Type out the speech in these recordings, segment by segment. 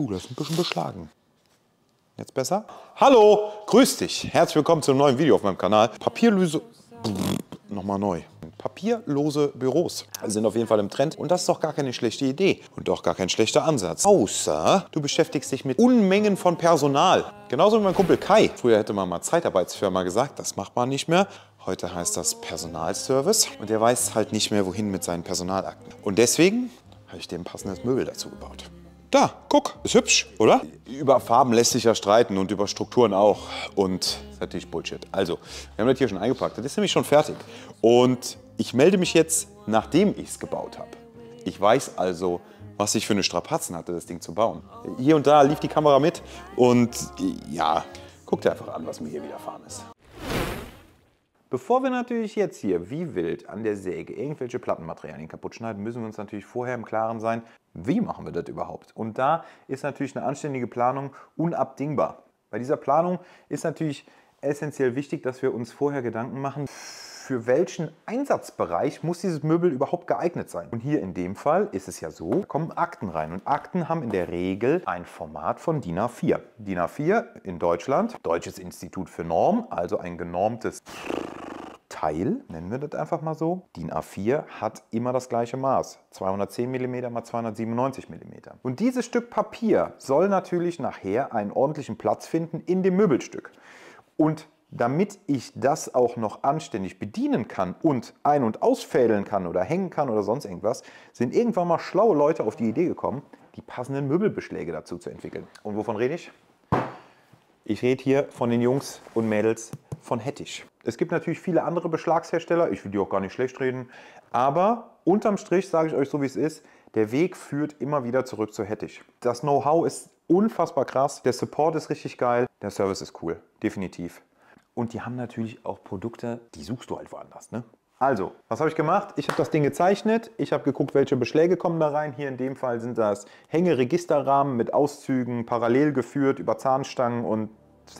Uh, das ist ein bisschen beschlagen. Jetzt besser? Hallo, grüß dich. Herzlich willkommen zu einem neuen Video auf meinem Kanal. Papierlöse... Nochmal neu. Papierlose Büros sind auf jeden Fall im Trend und das ist doch gar keine schlechte Idee und auch gar kein schlechter Ansatz. Außer du beschäftigst dich mit Unmengen von Personal. Genauso wie mein Kumpel Kai. Früher hätte man mal Zeitarbeitsfirma gesagt, das macht man nicht mehr. Heute heißt das Personalservice und er weiß halt nicht mehr, wohin mit seinen Personalakten. Und deswegen habe ich dem passendes Möbel dazu gebaut. Da, guck, ist hübsch, oder? Über Farben lässt sich ja streiten und über Strukturen auch. Und das ist natürlich Bullshit. Also, wir haben das hier schon eingepackt. Das ist nämlich schon fertig. Und ich melde mich jetzt, nachdem ich es gebaut habe. Ich weiß also, was ich für eine Strapazen hatte, das Ding zu bauen. Hier und da lief die Kamera mit und ja, guck dir einfach an, was mir hier widerfahren ist. Bevor wir natürlich jetzt hier wie wild an der Säge irgendwelche Plattenmaterialien kaputt schneiden, müssen wir uns natürlich vorher im Klaren sein, wie machen wir das überhaupt? Und da ist natürlich eine anständige Planung unabdingbar. Bei dieser Planung ist natürlich essentiell wichtig, dass wir uns vorher Gedanken machen, für welchen Einsatzbereich muss dieses Möbel überhaupt geeignet sein. Und hier in dem Fall ist es ja so, kommen Akten rein. Und Akten haben in der Regel ein Format von DIN A4. DIN A4 in Deutschland, Deutsches Institut für Norm, also ein genormtes Teil, nennen wir das einfach mal so. DIN A4 hat immer das gleiche Maß, 210 mm mal 297 mm. Und dieses Stück Papier soll natürlich nachher einen ordentlichen Platz finden in dem Möbelstück. Und damit ich das auch noch anständig bedienen kann und ein- und ausfädeln kann oder hängen kann oder sonst irgendwas, sind irgendwann mal schlaue Leute auf die Idee gekommen, die passenden Möbelbeschläge dazu zu entwickeln. Und wovon rede ich? Ich rede hier von den Jungs und Mädels von Hettich. Es gibt natürlich viele andere Beschlagshersteller, ich will die auch gar nicht schlecht reden, aber unterm Strich sage ich euch so wie es ist, der Weg führt immer wieder zurück zu Hettich. Das Know-how ist unfassbar krass, der Support ist richtig geil, der Service ist cool, definitiv. Und die haben natürlich auch Produkte, die suchst du halt woanders. Ne? Also, was habe ich gemacht? Ich habe das Ding gezeichnet, ich habe geguckt, welche Beschläge kommen da rein. Hier in dem Fall sind das Hängeregisterrahmen mit Auszügen, parallel geführt über Zahnstangen und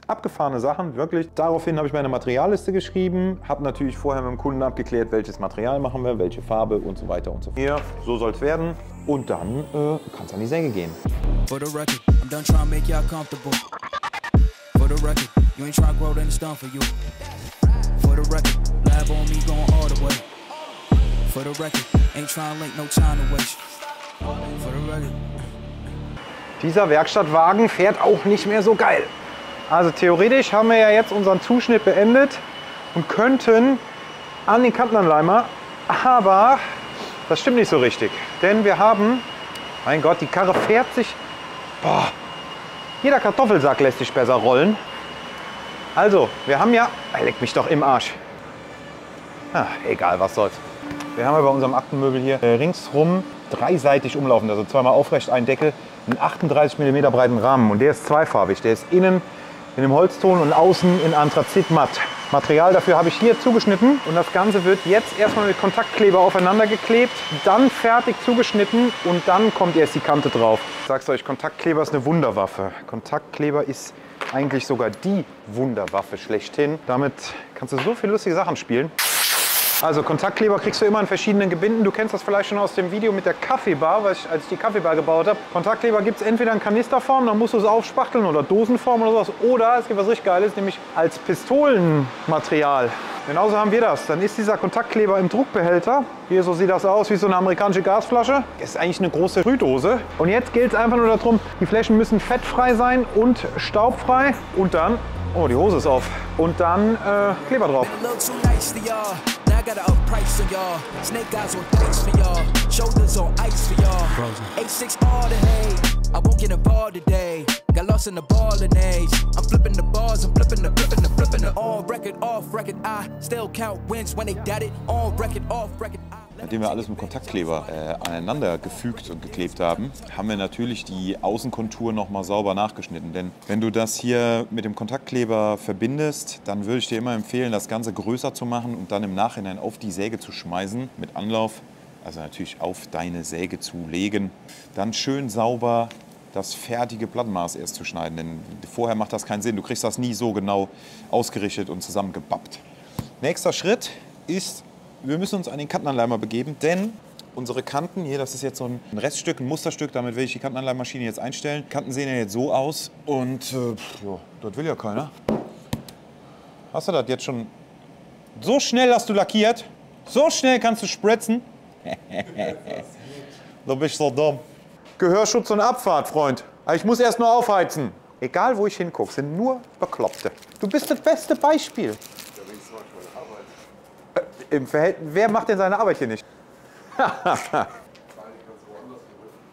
abgefahrene Sachen, wirklich. Daraufhin habe ich meine Materialliste geschrieben, habe natürlich vorher mit dem Kunden abgeklärt, welches Material machen wir, welche Farbe und so weiter und so fort. Hier, so soll es werden. Und dann äh, kann es an die Säge gehen. Dieser Werkstattwagen fährt auch nicht mehr so geil. Also theoretisch haben wir ja jetzt unseren Zuschnitt beendet und könnten an den Kantenanleimer, aber das stimmt nicht so richtig. Denn wir haben, mein Gott, die Karre fährt sich, boah, jeder Kartoffelsack lässt sich besser rollen. Also, wir haben ja, leckt mich doch im Arsch. Ach, egal, was soll's. Wir haben ja bei unserem Aktenmöbel hier äh, ringsrum dreiseitig umlaufend, also zweimal aufrecht ein Deckel, einen 38 mm breiten Rahmen und der ist zweifarbig. Der ist innen in dem Holzton und außen in Anthrazit matt. Material dafür habe ich hier zugeschnitten und das Ganze wird jetzt erstmal mit Kontaktkleber aufeinander geklebt, dann fertig zugeschnitten und dann kommt erst die Kante drauf. Ich sag's euch, Kontaktkleber ist eine Wunderwaffe. Kontaktkleber ist eigentlich sogar die Wunderwaffe schlechthin. Damit kannst du so viele lustige Sachen spielen. Also Kontaktkleber kriegst du immer in verschiedenen Gebinden. Du kennst das vielleicht schon aus dem Video mit der Kaffeebar, weil ich, als ich die Kaffeebar gebaut habe. Kontaktkleber gibt es entweder in Kanisterform, dann musst du es aufspachteln oder Dosenform oder sowas. Oder es gibt was richtig Geiles, nämlich als Pistolenmaterial. Genauso haben wir das. Dann ist dieser Kontaktkleber im Druckbehälter. Hier, so sieht das aus, wie so eine amerikanische Gasflasche. Das ist eigentlich eine große Sprühdose. Und jetzt geht es einfach nur darum, die Flächen müssen fettfrei sein und staubfrei. Und dann, oh, die Hose ist auf. Und dann äh, Kleber drauf. I got an up price on y'all. Snake eyes on dice for y'all. Shoulders on ice for y'all. A6 all the hate. I won't get involved today. Got lost in the ball and age. I'm flipping the bars, I'm flipping the, flipping the, flipping the. On record, off record, I still count wins when they got it. On record, off record, I. Nachdem wir alles mit Kontaktkleber äh, aneinander gefügt und geklebt haben, haben wir natürlich die Außenkontur nochmal sauber nachgeschnitten. Denn wenn du das hier mit dem Kontaktkleber verbindest, dann würde ich dir immer empfehlen, das Ganze größer zu machen und dann im Nachhinein auf die Säge zu schmeißen mit Anlauf. Also natürlich auf deine Säge zu legen. Dann schön sauber das fertige Plattenmaß erst zu schneiden. Denn vorher macht das keinen Sinn. Du kriegst das nie so genau ausgerichtet und zusammengebappt. Nächster Schritt ist wir müssen uns an den Kantenanleimer begeben, denn unsere Kanten hier, das ist jetzt so ein Reststück, ein Musterstück, damit will ich die Kantenanleitmaschine jetzt einstellen. Kanten sehen ja jetzt so aus und äh, ja, das will ja keiner. Hast du das jetzt schon? So schnell hast du lackiert? So schnell kannst du spritzen? du bist so dumm. Gehörschutz und Abfahrt, Freund. Ich muss erst nur aufheizen. Egal, wo ich hingucke, sind nur Bekloppte. Du bist das beste Beispiel. Äh, Im Verhältnis, wer macht denn seine Arbeit hier nicht?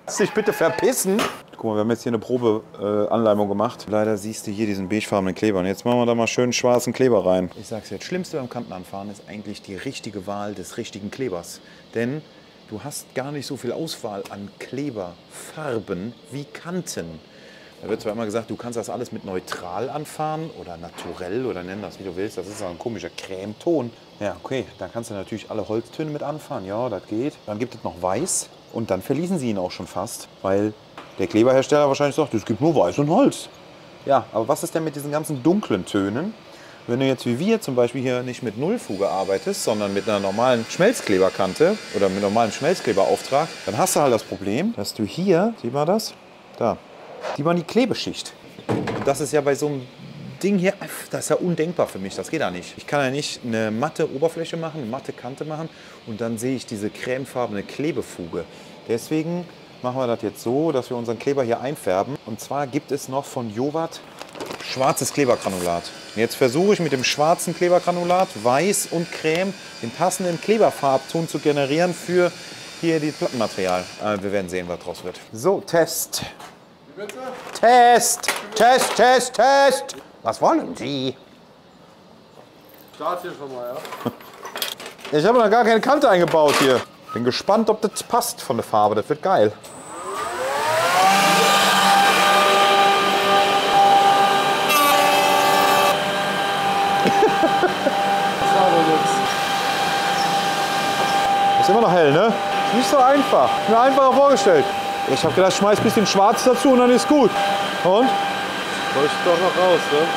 Lass dich bitte verpissen. Guck mal, wir haben jetzt hier eine Probeanleimung gemacht. Leider siehst du hier diesen beigefarbenen Kleber. Und jetzt machen wir da mal schön schwarzen Kleber rein. Ich sag's jetzt, Schlimmste beim Kantenanfahren ist eigentlich die richtige Wahl des richtigen Klebers. Denn du hast gar nicht so viel Auswahl an Kleberfarben wie Kanten. Da wird zwar immer gesagt, du kannst das alles mit neutral anfahren oder naturell oder nenn das wie du willst. Das ist ein komischer Cremeton. Ja, okay, dann kannst du natürlich alle Holztöne mit anfahren. Ja, das geht. Dann gibt es noch weiß und dann verließen sie ihn auch schon fast, weil der Kleberhersteller wahrscheinlich sagt, es gibt nur weiß und Holz. Ja, aber was ist denn mit diesen ganzen dunklen Tönen? Wenn du jetzt wie wir zum Beispiel hier nicht mit Nullfuge arbeitest, sondern mit einer normalen Schmelzkleberkante oder mit normalem Schmelzkleberauftrag, dann hast du halt das Problem, dass du hier, sieht man das? Da, die waren die Klebeschicht. Und das ist ja bei so einem Ding hier, das ist ja undenkbar für mich, das geht ja nicht. Ich kann ja nicht eine matte Oberfläche machen, eine matte Kante machen und dann sehe ich diese cremefarbene Klebefuge. Deswegen machen wir das jetzt so, dass wir unseren Kleber hier einfärben. Und zwar gibt es noch von Jovat schwarzes Klebergranulat. Jetzt versuche ich mit dem schwarzen Klebergranulat, weiß und creme, den passenden Kleberfarbton zu generieren für hier das Plattenmaterial. Äh, wir werden sehen, was draus wird. So, Test. Test, Test, Test, Test. Was wollen Sie? Start hier schon mal, ja? Ich habe noch gar keine Kante eingebaut hier. Bin gespannt, ob das passt von der Farbe. Das wird geil. Ist immer noch hell, ne? Ist nicht so einfach. Mir einfacher vorgestellt. Ich habe gedacht, schmeiß ein bisschen Schwarz dazu und dann ist gut. Und? Leuchtet doch noch raus, ne?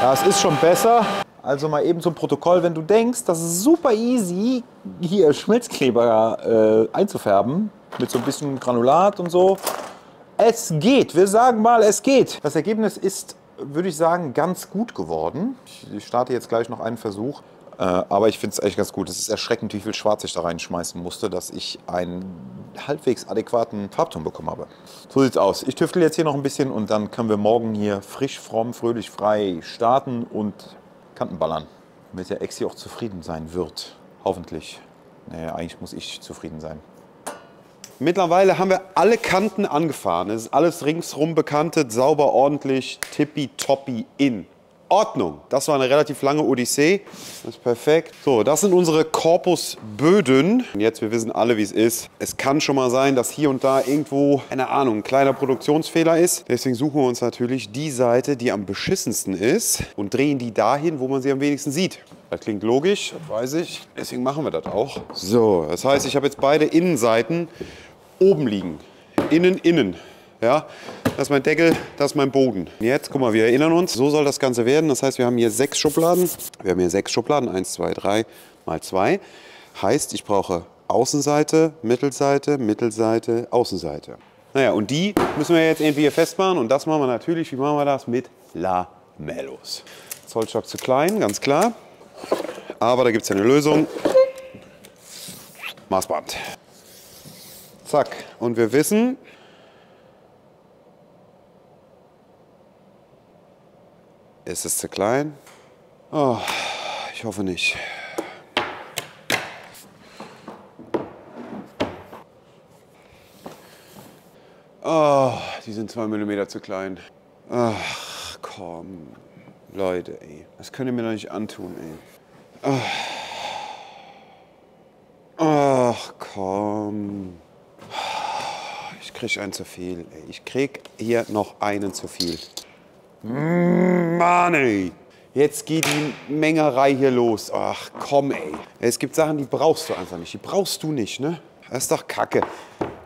Ja, es ist schon besser. Also mal eben zum Protokoll, wenn du denkst, das ist super easy, hier Schmelzkleber äh, einzufärben, mit so ein bisschen Granulat und so. Es geht, wir sagen mal, es geht. Das Ergebnis ist, würde ich sagen, ganz gut geworden. Ich starte jetzt gleich noch einen Versuch. Äh, aber ich finde es echt ganz gut. Es ist erschreckend, wie viel Schwarz ich da reinschmeißen musste, dass ich einen halbwegs adäquaten Farbton bekommen habe. So sieht's aus. Ich tüftel jetzt hier noch ein bisschen und dann können wir morgen hier frisch, fromm, fröhlich, frei starten und Kanten ballern. Damit der Exi auch zufrieden sein wird. Hoffentlich. Naja, eigentlich muss ich zufrieden sein. Mittlerweile haben wir alle Kanten angefahren. Es ist alles ringsrum bekantet, sauber, ordentlich, tippitoppi in. Ordnung. Das war eine relativ lange Odyssee. Das ist perfekt. So, das sind unsere Korpusböden. Und jetzt, wir wissen alle, wie es ist. Es kann schon mal sein, dass hier und da irgendwo, keine Ahnung, ein kleiner Produktionsfehler ist. Deswegen suchen wir uns natürlich die Seite, die am beschissensten ist und drehen die dahin, wo man sie am wenigsten sieht. Das klingt logisch, das weiß ich. Deswegen machen wir das auch. So, das heißt, ich habe jetzt beide Innenseiten oben liegen. Innen, innen. Ja, das ist mein Deckel, das ist mein Boden. Jetzt, guck mal, wir erinnern uns, so soll das Ganze werden. Das heißt, wir haben hier sechs Schubladen. Wir haben hier sechs Schubladen, eins, zwei, drei mal zwei. Heißt, ich brauche Außenseite, Mittelseite, Mittelseite, Außenseite. Naja, und die müssen wir jetzt irgendwie hier festmachen. Und das machen wir natürlich, wie machen wir das? Mit Lamellos. Zollstock zu klein, ganz klar. Aber da gibt es ja eine Lösung. Maßband. Zack. Und wir wissen, Ist es zu klein? Oh, ich hoffe nicht. Oh, die sind zwei Millimeter zu klein. Ach, komm. Leute, ey. Das könnt ihr mir doch nicht antun, ey. Ach, komm. Ich krieg einen zu viel, ey. Ich krieg hier noch einen zu viel. Mann, ey. Jetzt geht die Mengerei hier los. Ach komm, ey. Es gibt Sachen, die brauchst du einfach nicht. Die brauchst du nicht, ne? Das ist doch Kacke.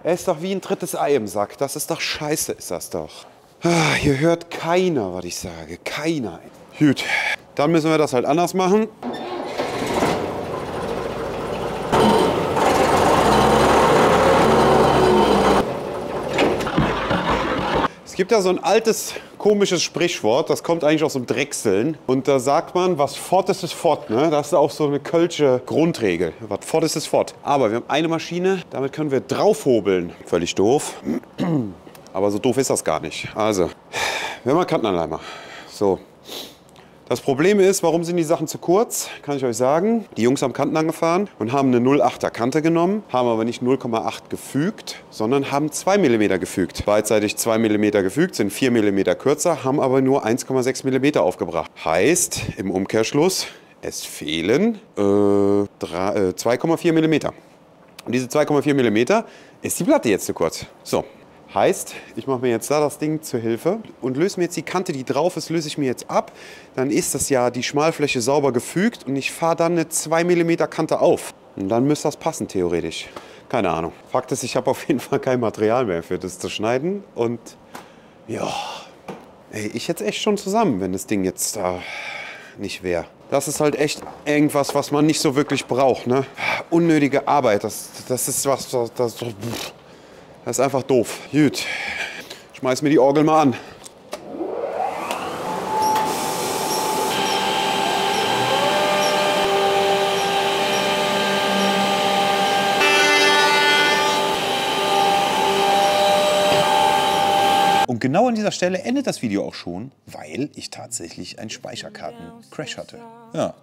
Das ist doch wie ein drittes Ei im Sack. Das ist doch scheiße, ist das doch. Ah, hier hört keiner, was ich sage. Keiner. Gut, dann müssen wir das halt anders machen. Es gibt da so ein altes komisches Sprichwort, das kommt eigentlich aus dem Drechseln. Und da sagt man, was fort ist, ist fort. Ne? Das ist auch so eine kölsche Grundregel. Was fort ist, ist fort. Aber wir haben eine Maschine, damit können wir draufhobeln. Völlig doof. Aber so doof ist das gar nicht. Also, wir haben einen Kantenanleimer. So, das Problem ist, warum sind die Sachen zu kurz? Kann ich euch sagen. Die Jungs haben Kanten angefahren und haben eine 0,8er Kante genommen, haben aber nicht 0,8 gefügt, sondern haben 2 mm gefügt. Beidseitig 2 mm gefügt, sind 4 mm kürzer, haben aber nur 1,6 mm aufgebracht. Heißt im Umkehrschluss, es fehlen äh, 2,4 mm. Und diese 2,4 mm ist die Platte jetzt zu kurz. So, Heißt, ich mache mir jetzt da das Ding zur Hilfe und löse mir jetzt die Kante, die drauf ist, löse ich mir jetzt ab. Dann ist das ja die Schmalfläche sauber gefügt und ich fahre dann eine 2 mm Kante auf. Und dann müsste das passen, theoretisch. Keine Ahnung. Fakt ist, ich habe auf jeden Fall kein Material mehr für das zu schneiden. Und ja, ey, ich hätte es echt schon zusammen, wenn das Ding jetzt da nicht wäre. Das ist halt echt irgendwas, was man nicht so wirklich braucht. Ne? Unnötige Arbeit, das, das ist was, das, das das ist einfach doof. Gut, schmeiß mir die Orgel mal an. Und genau an dieser Stelle endet das Video auch schon, weil ich tatsächlich einen Speicherkarten-Crash hatte. Ja,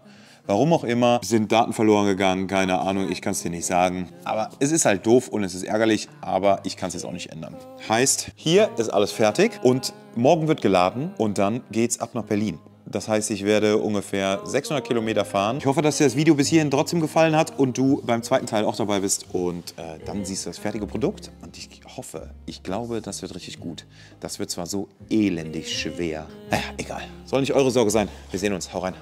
Warum auch immer sind Daten verloren gegangen, keine Ahnung, ich kann es dir nicht sagen. Aber es ist halt doof und es ist ärgerlich, aber ich kann es jetzt auch nicht ändern. Heißt, hier ist alles fertig und morgen wird geladen und dann geht's ab nach Berlin. Das heißt, ich werde ungefähr 600 Kilometer fahren. Ich hoffe, dass dir das Video bis hierhin trotzdem gefallen hat und du beim zweiten Teil auch dabei bist. Und äh, dann siehst du das fertige Produkt. Und ich hoffe, ich glaube, das wird richtig gut. Das wird zwar so elendig schwer. Naja, egal. Soll nicht eure Sorge sein. Wir sehen uns. Hau rein.